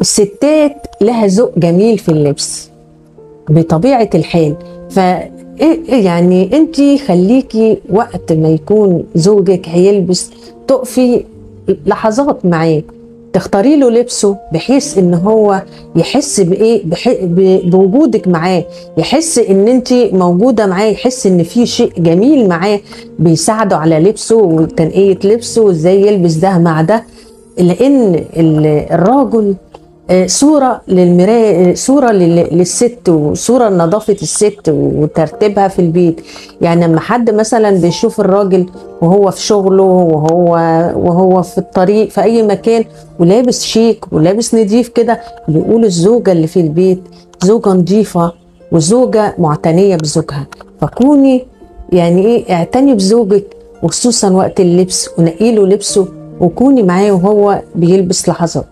الستات لها ذوق جميل في اللبس بطبيعة الحال. ف إيه- يعني انت خليكي وقت ما يكون زوجك هيلبس تقفي لحظات معاه. تختاري له لبسه بحيث إن هو يحس بإيه بح... بوجودك معاه. يحس إن انت موجودة معاه يحس إن في شيء جميل معاه بيساعده على لبسه وتنقية لبسه وإزاي يلبس ده مع ده. لأن ال- الراجل صورة للمراية آه، صورة لل- للست وصورة لنظافة الست وترتيبها في البيت. يعني لما حد مثلا بيشوف الراجل وهو في شغله وهو وهو في الطريق في أي مكان ولابس شيك ولابس نضيف كده بيقول الزوجة اللي في البيت زوجة نظيفة وزوجة معتنية بزوجها. فكوني يعني إيه اعتني بزوجك وخصوصا وقت اللبس ونقي له لبسه وكوني معاه وهو بيلبس لحظات